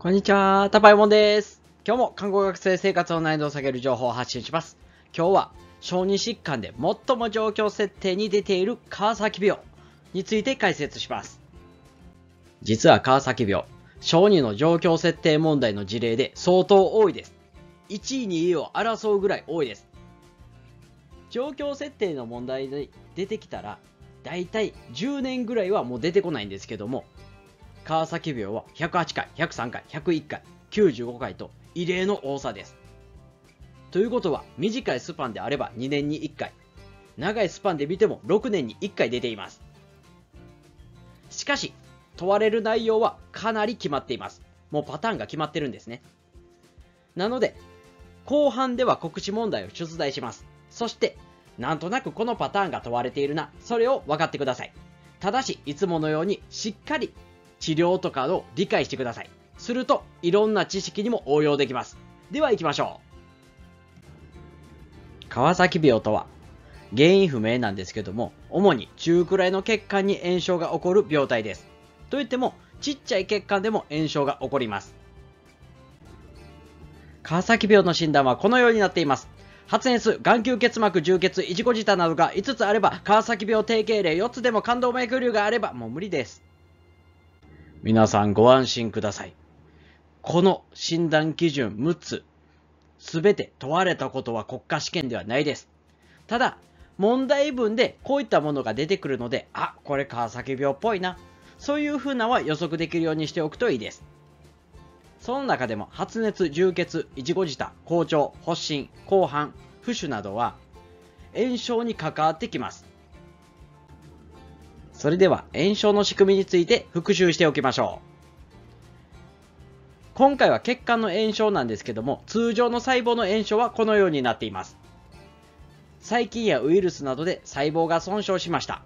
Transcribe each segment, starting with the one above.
こんにちは、タパイモンです。今日も看護学生生活の難易度を下げる情報を発信します。今日は、小児疾患で最も状況設定に出ている川崎病について解説します。実は川崎病、小児の状況設定問題の事例で相当多いです。1位2位を争うぐらい多いです。状況設定の問題で出てきたら、だいたい10年ぐらいはもう出てこないんですけども、川崎病は108回、103回、101回、95回と異例の多さです。ということは、短いスパンであれば2年に1回、長いスパンで見ても6年に1回出ています。しかし、問われる内容はかなり決まっています。もうパターンが決まってるんですね。なので、後半では告知問題を出題します。そして、なんとなくこのパターンが問われているな、それを分かってください。ただし、いつものようにしっかり治療とかを理解してください。すると、いろんな知識にも応用できます。では行きましょう。川崎病とは、原因不明なんですけども、主に中くらいの血管に炎症が起こる病態です。といっても、ちっちゃい血管でも炎症が起こります。川崎病の診断はこのようになっています。発熱、眼球結膜、充血、いちご舌などが5つあれば、川崎病定型例4つでも感動脈瘤があれば、もう無理です。皆さんご安心ください。この診断基準6つ、すべて問われたことは国家試験ではないです。ただ、問題文でこういったものが出てくるので、あ、これ川崎病っぽいな。そういう風なは予測できるようにしておくといいです。その中でも発熱、充血、いちご舌、好調、発疹、後半、浮腫などは炎症に関わってきます。それでは炎症の仕組みについて復習しておきましょう。今回は血管の炎症なんですけども、通常の細胞の炎症はこのようになっています。細菌やウイルスなどで細胞が損傷しました。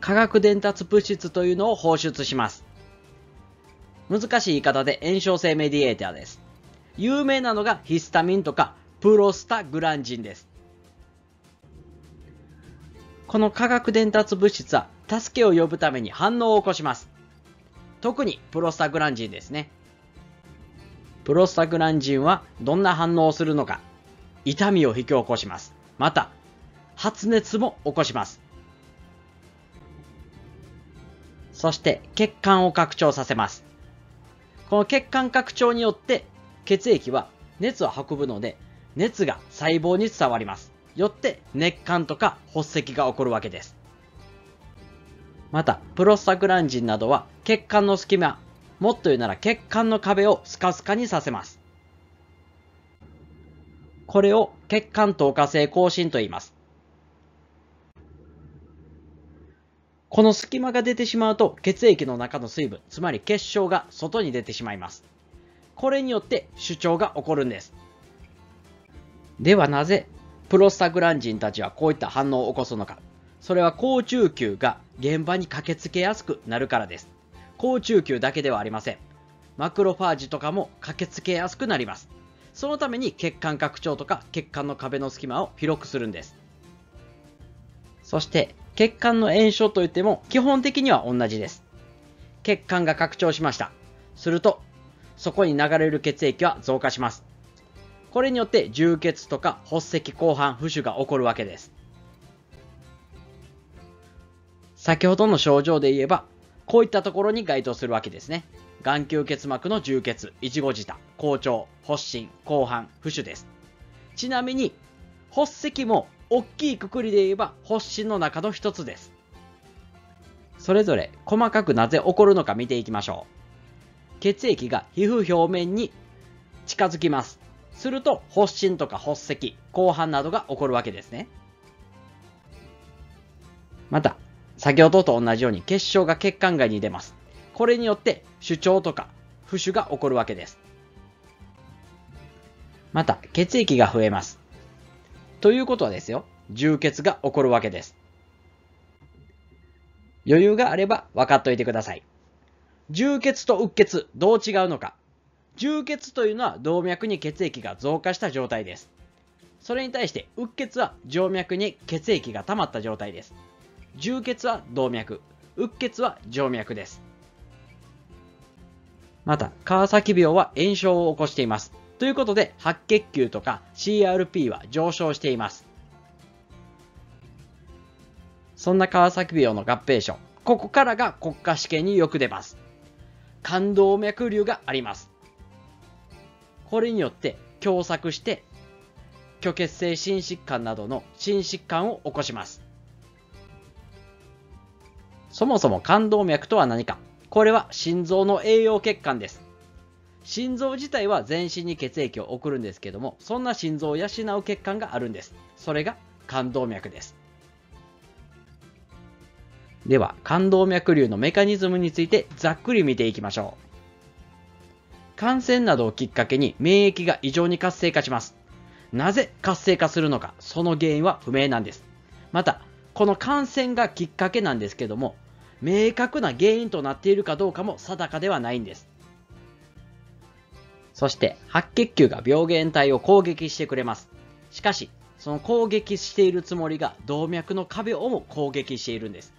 化学伝達物質というのを放出します。難しい言い方で炎症性メディエーターです。有名なのがヒスタミンとかプロスタグランジンです。この化学伝達物質は助けを呼ぶために反応を起こします。特にプロスタグランジンですね。プロスタグランジンはどんな反応をするのか。痛みを引き起こします。また、発熱も起こします。そして血管を拡張させます。この血管拡張によって血液は熱を運ぶので熱が細胞に伝わります。よって熱管とか発石が起こるわけです。また、プロスタグランジンなどは血管の隙間、もっと言うなら血管の壁をスカスカにさせます。これを血管透過性更新と言います。この隙間が出てしまうと血液の中の水分、つまり結晶が外に出てしまいます。これによって主張が起こるんです。ではなぜプロスタグランジンたちはこういった反応を起こすのか。それは高中球が現場に駆けつけやすくなるからです。高中球だけではありません。マクロファージとかも駆けつけやすくなります。そのために血管拡張とか血管の壁の隙間を広くするんです。そして血管の炎症といっても基本的には同じです。血管が拡張しました。すると、そこに流れる血液は増加します。これによって充血とか発石後半浮腫が起こるわけです。先ほどの症状で言えば、こういったところに該当するわけですね。眼球結膜の充血、いちご舌、好調、発疹、後半、浮腫です。ちなみに、発石も大きいくくりで言えば発疹の中の一つです。それぞれ細かくなぜ起こるのか見ていきましょう。血液が皮膚表面に近づきます。すると発疹とか発石、後半などが起こるわけですね。また、先ほどと同じように結晶が血管外に出ます。これによって主張とか浮腫が起こるわけです。また、血液が増えます。ということはですよ、充血が起こるわけです。余裕があれば分かっておいてください。充血とうっ血、どう違うのか。充血というのは動脈に血液が増加した状態です。それに対してうっ血は静脈に血液が溜まった状態です。充血は動脈、うっ血は静脈です。また、川崎病は炎症を起こしています。ということで、白血球とか CRP は上昇しています。そんな川崎病の合併症、ここからが国家試験によく出ます。冠動脈瘤があります。これによって狭窄して虚血性心疾患などの心疾患を起こします。そもそも冠動脈とは何かこれは心臓の栄養血管です。心臓自体は全身に血液を送るんですけども、そんな心臓を養う血管があるんです。それが冠動脈です。では、冠動脈瘤のメカニズムについてざっくり見ていきましょう。感染などをきっかけに免疫が異常に活性化します。なぜ活性化するのか、その原因は不明なんです。また、この感染がきっかけなんですけども、明確な原因となっているかどうかも定かではないんです。そして白血球が病原体を攻撃してくれます。しかし、その攻撃しているつもりが動脈の壁をも攻撃しているんです。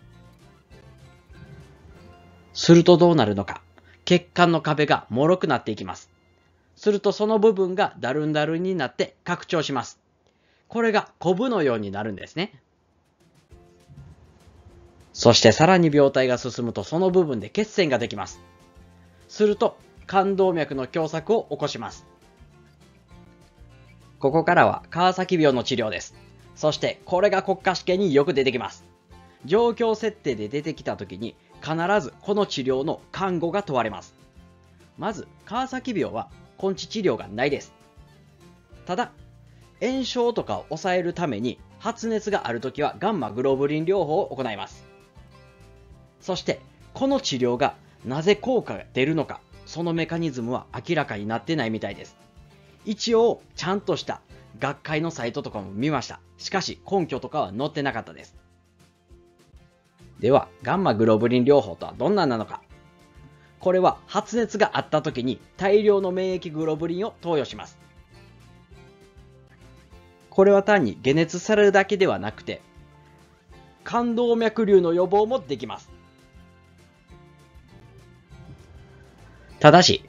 するとどうなるのか。血管の壁が脆くなっていきます。するとその部分がダルンダルンになって拡張します。これがコブのようになるんですね。そしてさらに病態が進むとその部分で血栓ができます。すると冠動脈の狭窄を起こします。ここからは川崎病の治療です。そしてこれが国家試験によく出てきます。状況設定で出てきた時に必ずこの治療の看護が問われます。まず川崎病は根治治療がないです。ただ炎症とかを抑えるために発熱があるときはガンマグロブリン療法を行います。そして、この治療がなぜ効果が出るのか、そのメカニズムは明らかになってないみたいです。一応、ちゃんとした学会のサイトとかも見ました。しかし、根拠とかは載ってなかったです。では、ガンマグロブリン療法とはどんななのか。これは発熱があった時に大量の免疫グロブリンを投与します。これは単に解熱されるだけではなくて、冠動脈瘤の予防もできます。ただし、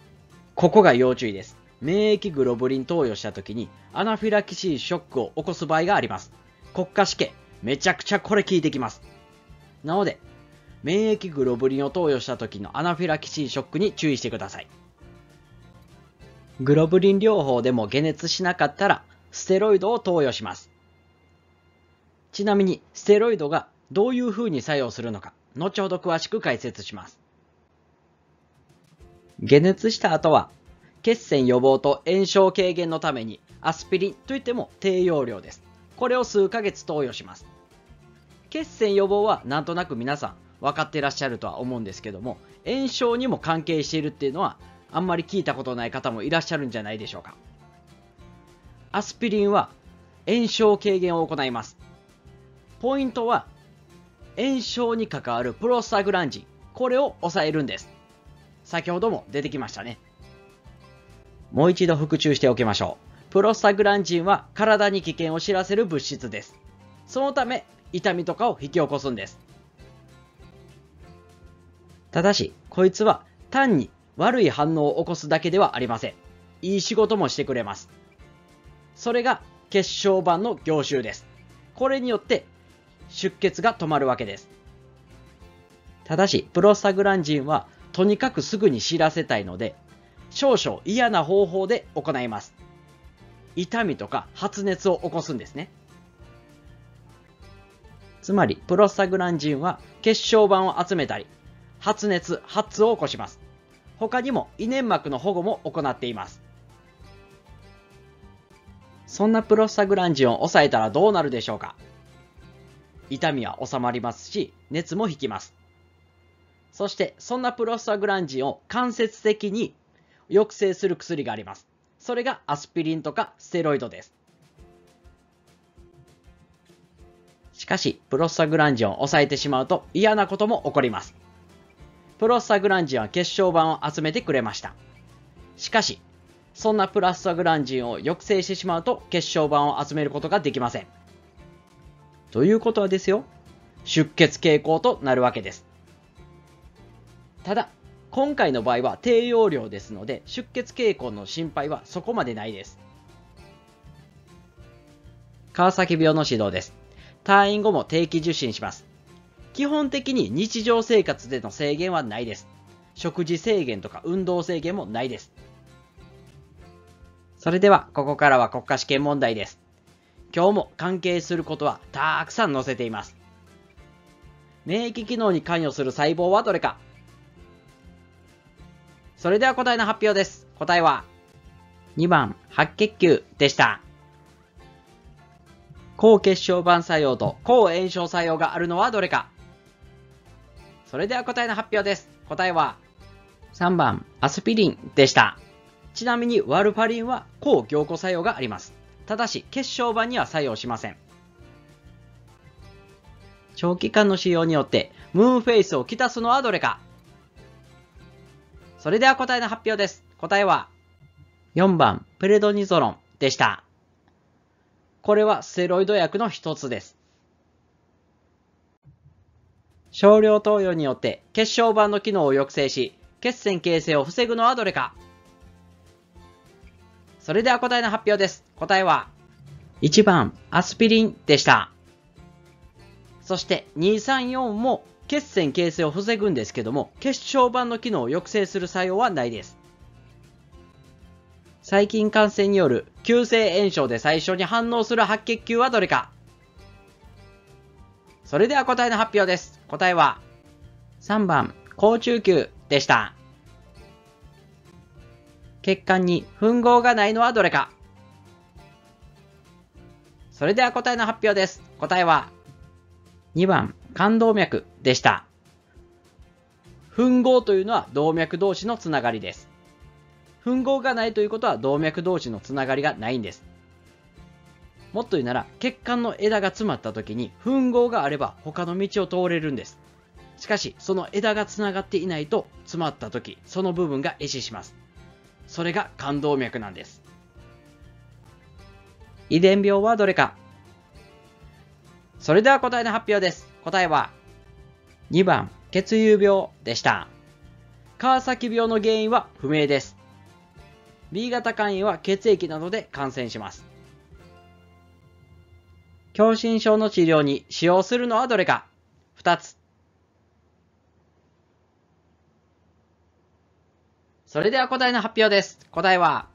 ここが要注意です。免疫グロブリン投与した時にアナフィラキシーショックを起こす場合があります。国家試験、めちゃくちゃこれ効いてきます。なので、免疫グロブリンを投与した時のアナフィラキシーショックに注意してください。グロブリン療法でも解熱しなかったら、ステロイドを投与します。ちなみに、ステロイドがどういう風に作用するのか、後ほど詳しく解説します。解熱した後は、血栓予防と炎症軽減のためにアスピリンといっても低用量です。これを数ヶ月投与します。血栓予防はなんとなく皆さん分かってらっしゃるとは思うんですけども、炎症にも関係しているっていうのはあんまり聞いたことない方もいらっしゃるんじゃないでしょうか。アスピリンは炎症軽減を行います。ポイントは炎症に関わるプロスタグランジン、これを抑えるんです。先ほども出てきましたね。もう一度復習しておきましょう。プロスタグランジンは体に危険を知らせる物質です。そのため、痛みとかを引き起こすんです。ただし、こいつは単に悪い反応を起こすだけではありません。いい仕事もしてくれます。それが血小板の凝集です。これによって出血が止まるわけです。ただし、プロスタグランジンはとにかくすぐに知らせたいので、少々嫌な方法で行います。痛みとか発熱を起こすんですね。つまり、プロスタグランジンは血小板を集めたり、発熱、発を起こします。他にも胃粘膜の保護も行っています。そんなプロスタグランジンを抑えたらどうなるでしょうか？痛みは収まりますし、熱も引きます。そして、そんなプロスタグランジンを間接的に抑制する薬があります。それがアスピリンとかステロイドです。しかし、プロスタグランジンを抑えてしまうと嫌なことも起こります。プロスタグランジンは血小板を集めてくれました。しかし、そんなプラスタグランジンを抑制してしまうと血小板を集めることができません。ということはですよ、出血傾向となるわけです。ただ、今回の場合は低用量ですので出血傾向の心配はそこまでないです。川崎病の指導です。退院後も定期受診します。基本的に日常生活での制限はないです。食事制限とか運動制限もないです。それでは、ここからは国家試験問題です。今日も関係することはたくさん載せています。免疫機能に関与する細胞はどれかそれでは答えの発表です。答えは、2番、白血球でした。抗血小板作用と抗炎症作用があるのはどれかそれでは答えの発表です。答えは、3番、アスピリンでした。ちなみにワルファリンは抗凝固作用があります。ただし、血小板には作用しません。長期間の使用によってムーンフェイスをきたすのはどれかそれでは答えの発表です。答えは、4番、プレドニゾロンでした。これはステロイド薬の一つです。少量投与によって血小板の機能を抑制し、血栓形成を防ぐのはどれかそれでは答えの発表です。答えは、1番、アスピリンでした。そして234も血栓形成を防ぐんですけども、血小板の機能を抑制する作用はないです。細菌感染による急性炎症で最初に反応する白血球はどれかそれでは答えの発表です。答えは3番、高中球でした。血管に吻合がないのはどれかそれでは答えの発表です。答えは2番、冠動脈でした。吻合というのは動脈同士のつながりです。吻合がないということは動脈同士のつながりがないんです。もっと言うなら、血管の枝が詰まった時に、吻合があれば他の道を通れるんです。しかし、その枝が繋がっていないと、詰まった時、その部分が壊死します。それが冠動脈なんです。遺伝病はどれか？それでは答えの発表です。答えは、2番、血友病でした。川崎病の原因は不明です。B 型肝炎は血液などで感染します。狭心症の治療に使用するのはどれか ?2 つ。それでは答えの発表です。答えは、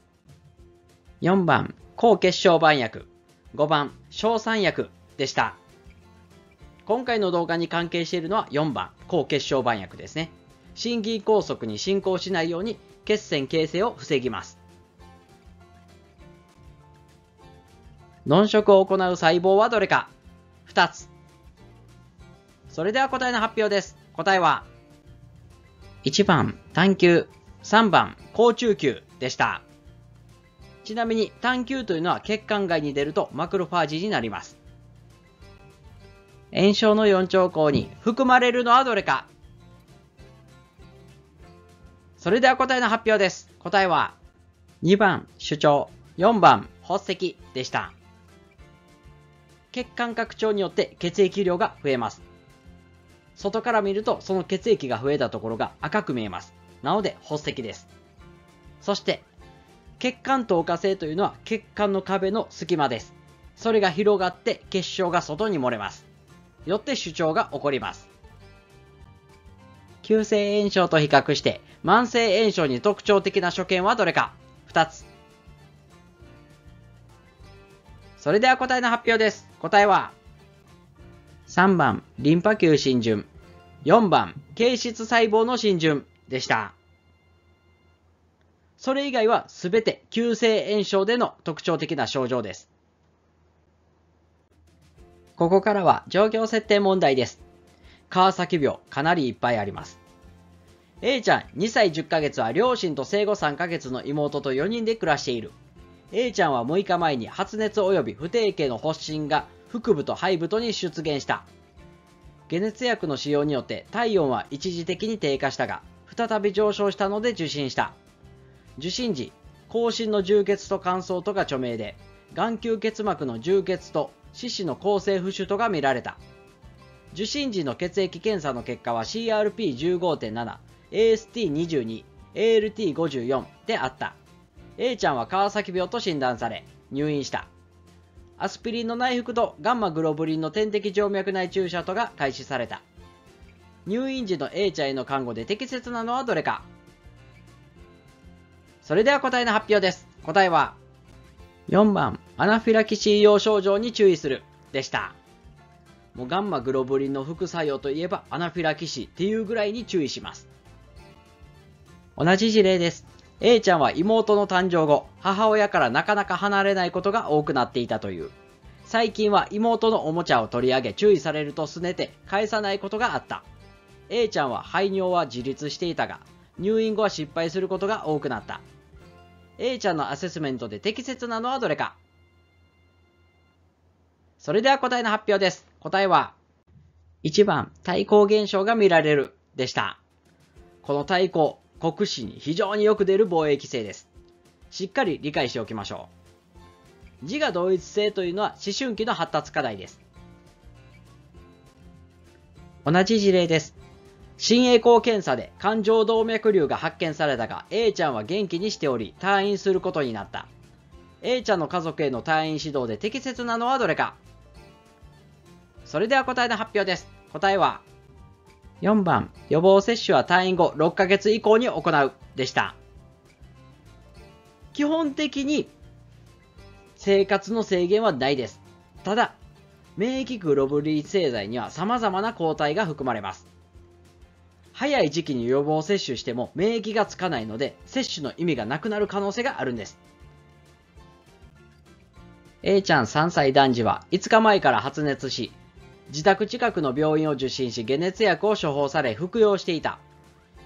4番、抗血小板薬、5番、小酸薬でした。今回の動画に関係しているのは4番、抗血小板薬ですね。心筋梗塞に進行しないように血栓形成を防ぎます。脳食を行う細胞はどれか ?2 つ。それでは答えの発表です。答えは、1番、単球、3番、高中球でした。ちなみに単球というのは血管外に出るとマクロファージになります。炎症の4兆候に含まれるのはどれかそれでは答えの発表です。答えは2番主張、4番発石でした。血管拡張によって血液量が増えます。外から見るとその血液が増えたところが赤く見えます。なので発石です。そして血管透過性というのは血管の壁の隙間です。それが広がって結晶が外に漏れます。よって主張が起こります。急性炎症と比較して慢性炎症に特徴的な所見はどれか ?2 つ。それでは答えの発表です。答えは3番、リンパ球浸潤。4番、形質細胞の浸潤でした。それ以外はすべて急性炎症での特徴的な症状です。ここからは状況設定問題です。川崎病、かなりいっぱいあります。A ちゃん2歳10ヶ月は両親と生後3ヶ月の妹と4人で暮らしている。A ちゃんは6日前に発熱及び不定形の発疹が腹部と肺部とに出現した。解熱薬の使用によって体温は一時的に低下したが、再び上昇したので受診した。受診時、口唇の充血と乾燥とが著名で、眼球結膜の充血と四肢の構成浮腫とが見られた。受診時の血液検査の結果は CRP15.7、AST22、ALT54 であった。A ちゃんは川崎病と診断され、入院した。アスピリンの内服とガンマグロブリンの点滴静脈内注射とが開始された。入院時の A ちゃんへの看護で適切なのはどれかそれでは答えの発表です。答えは、4番、アナフィラキシー様症状に注意するでした。もうガンマグロブリンの副作用といえばアナフィラキシーっていうぐらいに注意します。同じ事例です。A ちゃんは妹の誕生後、母親からなかなか離れないことが多くなっていたという。最近は妹のおもちゃを取り上げ注意されると拗ねて返さないことがあった。A ちゃんは排尿は自立していたが、入院後は失敗することが多くなった。A ちゃんのアセスメントで適切なのはどれかそれでは答えの発表です。答えは、1番、対抗現象が見られるでした。この対抗、国史に非常によく出る防衛規制です。しっかり理解しておきましょう。自我同一性というのは思春期の発達課題です。同じ事例です。心栄光検査で感情動脈瘤が発見されたが A ちゃんは元気にしており退院することになった。A ちゃんの家族への退院指導で適切なのはどれかそれでは答えの発表です。答えは4番、予防接種は退院後6ヶ月以降に行うでした。基本的に生活の制限はないです。ただ、免疫グロブリン製剤には様々な抗体が含まれます。早い時期に予防接種しても免疫がつかないので、接種の意味がなくなる可能性があるんです。A ちゃん3歳男児は5日前から発熱し、自宅近くの病院を受診し解熱薬を処方され服用していた。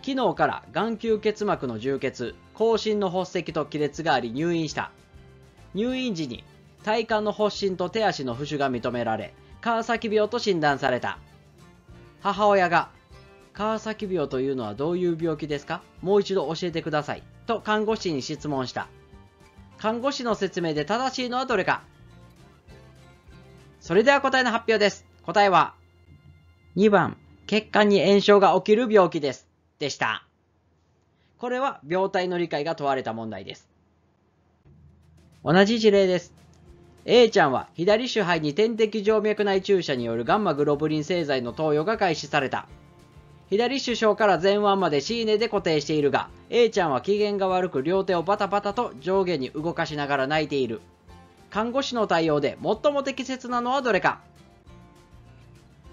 昨日から眼球結膜の充血、口唇の発石と亀裂があり入院した。入院時に体幹の発疹と手足の浮腫が認められ、川崎病と診断された。母親が、川崎病というのはどういう病気ですか？もう一度教えてください。と看護師に質問した。看護師の説明で正しいのはどれかそれでは答えの発表です。答えは、2番、血管に炎症が起きる病気です。でした。これは病態の理解が問われた問題です。同じ事例です。A ちゃんは左手肺に点滴静脈内注射によるガンマグロブリン製剤の投与が開始された。左手掌から前腕まで C ネで固定しているが、A ちゃんは機嫌が悪く両手をバタバタと上下に動かしながら泣いている。看護師の対応で最も適切なのはどれか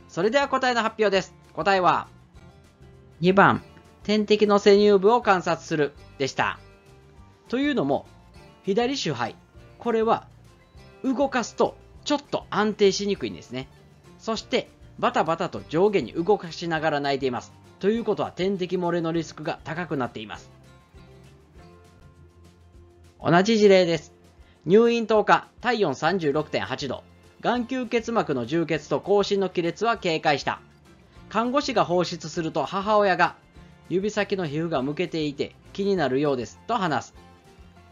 それでは答えの発表です。答えは、2番、点滴の背入部を観察するでした。というのも、左手肺、これは動かすとちょっと安定しにくいんですね。そして、バタバタと上下に動かしながら泣いています。ということは点滴漏れのリスクが高くなっています。同じ事例です。入院10日、体温36.8度、眼球結膜の充血と口唇の亀裂は警戒した。看護師が放出すると母親が、指先の皮膚がむけていて気になるようです、と話す。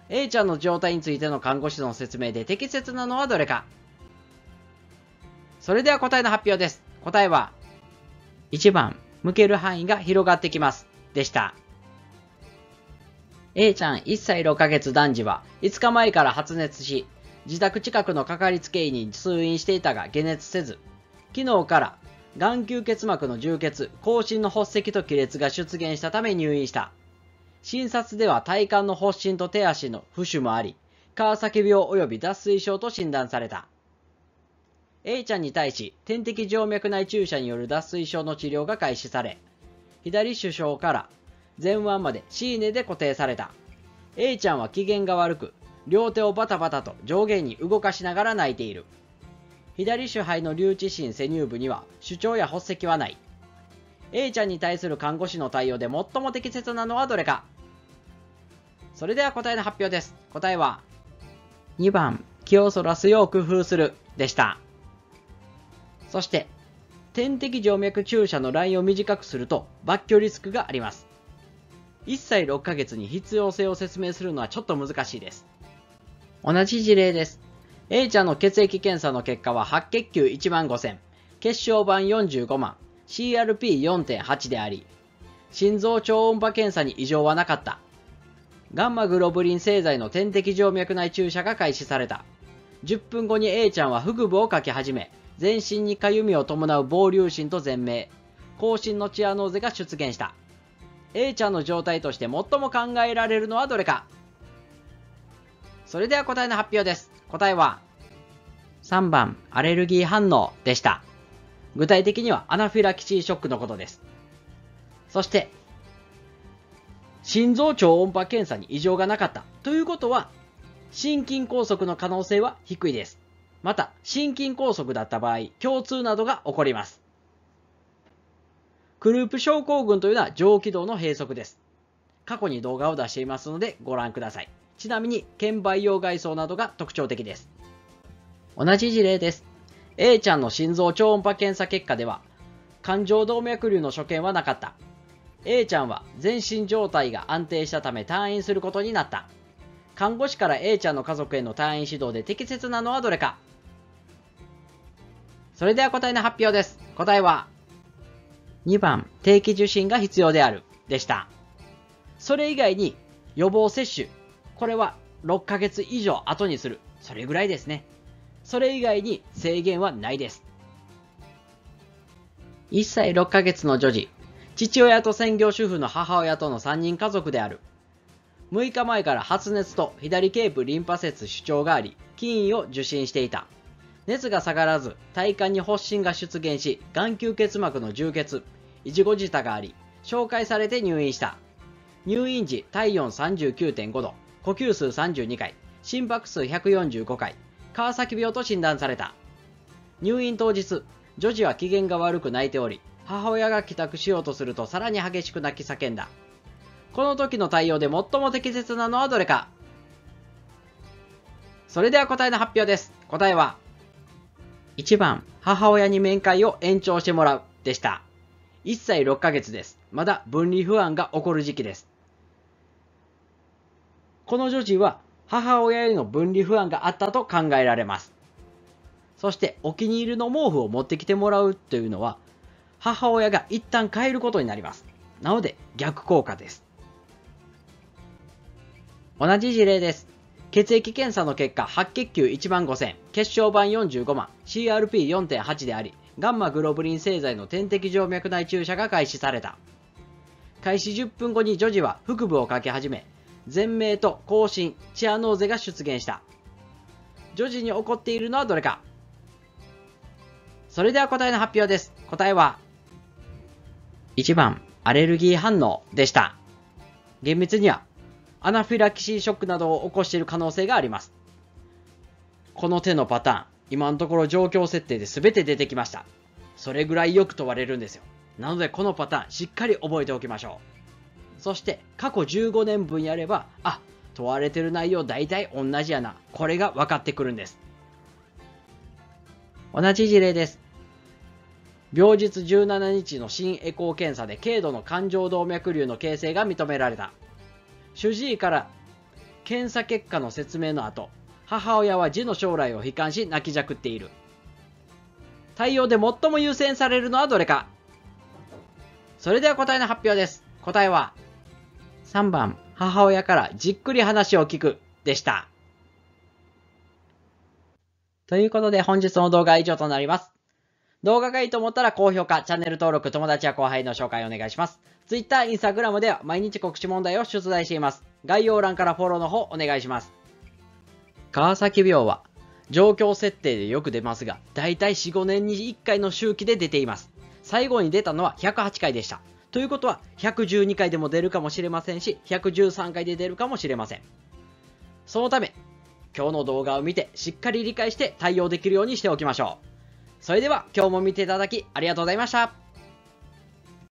A ちゃんの状態についての看護師の説明で適切なのはどれかそれでは答えの発表です。答えは、1番、向ける範囲が広がってきます。でした。A ちゃん1歳6ヶ月男児は5日前から発熱し、自宅近くのかかりつけ医に通院していたが解熱せず、昨日から眼球結膜の充血、口唇の発石と亀裂が出現したため入院した。診察では体幹の発疹と手足の浮腫もあり、川崎病及び脱水症と診断された。A ちゃんに対し、点滴静脈内注射による脱水症の治療が開始され、左首相から前腕まで C ネで固定された。A ちゃんは機嫌が悪く、両手をバタバタと上下に動かしながら泣いている。左手肺の留置心背入部には主張や発石はない。A ちゃんに対する看護師の対応で最も適切なのはどれかそれでは答えの発表です。答えは、2番、気をそらすよう工夫するでした。そして、点滴静脈注射のラインを短くすると、抜去リスクがあります。1歳6ヶ月に必要性を説明するのはちょっと難しいです。同じ事例です。A ちゃんの血液検査の結果は白血球1万5000、血小板45万、CRP4.8 であり、心臓超音波検査に異常はなかった。ガンマグロブリン製剤の点滴静脈内注射が開始された。10分後に A ちゃんは腹部をかき始め、全身にかゆみを伴う暴流心と全明、後進のチアノーゼが出現した。A ちゃんの状態として最も考えられるのはどれかそれでは答えの発表です。答えは、3番、アレルギー反応でした。具体的にはアナフィラキシーショックのことです。そして、心臓超音波検査に異常がなかったということは、心筋梗塞の可能性は低いです。また、心筋梗塞だった場合、共通などが起こります。クループ症候群というのは上気道の閉塞です。過去に動画を出していますのでご覧ください。ちなみに、腱培養外装などが特徴的です。同じ事例です。A ちゃんの心臓超音波検査結果では、冠状動脈瘤の所見はなかった。A ちゃんは全身状態が安定したため退院することになった。看護師から A ちゃんの家族への退院指導で適切なのはどれかそれでは答えの発表です。答えは、2番、定期受診が必要である、でした。それ以外に、予防接種。これは6ヶ月以上後にする。それぐらいですね。それ以外に制限はないです。1歳6ヶ月の女児。父親と専業主婦の母親との3人家族である。6日前から発熱と左頸部リンパ節主張があり、筋医を受診していた。熱が下がらず、体幹に発疹が出現し、眼球結膜の充血、いちご舌があり、紹介されて入院した。入院時、体温39.5度、呼吸数32回、心拍数145回、川崎病と診断された。入院当日、女児は機嫌が悪く泣いており、母親が帰宅しようとするとさらに激しく泣き叫んだ。この時の対応で最も適切なのはどれかそれでは答えの発表です。答えは、1番、母親に面会を延長してもらうでした。1歳6ヶ月です。まだ分離不安が起こる時期です。この女児は母親への分離不安があったと考えられます。そしてお気に入りの毛布を持ってきてもらうというのは母親が一旦変えることになります。なので逆効果です。同じ事例です。血液検査の結果、白血球1万5000、血小板45万、CRP4.8 であり、ガンマグロブリン製剤の点滴静脈内注射が開始された。開始10分後に女児は腹部をかけ始め、全明と口唇、チアノーゼが出現した。女児に起こっているのはどれかそれでは答えの発表です。答えは、1番、アレルギー反応でした。厳密にはアナフィラキシーショックなどを起こしている可能性があります。この手のパターン、今のところ状況設定で全て出てきました。それぐらいよく問われるんですよ。なのでこのパターンしっかり覚えておきましょう。そして過去15年分やれば、あ、問われてる内容大体同じやな。これが分かってくるんです。同じ事例です。病日17日の新エコー検査で軽度の冠状動脈瘤の形成が認められた。主治医から検査結果の説明の後、母親は児の将来を悲観し泣きじゃくっている。対応で最も優先されるのはどれかそれでは答えの発表です。答えは、3番、母親からじっくり話を聞くでした。ということで本日の動画は以上となります。動画がいいと思ったら高評価、チャンネル登録、友達や後輩の紹介お願いします。Twitter、Instagram では毎日告知問題を出題しています。概要欄からフォローの方お願いします。川崎病は状況設定でよく出ますが、だいたい4、5年に1回の周期で出ています。最後に出たのは108回でした。ということは、112回でも出るかもしれませんし、113回で出るかもしれません。そのため、今日の動画を見てしっかり理解して対応できるようにしておきましょう。それでは今日も見ていただきありがとうございました。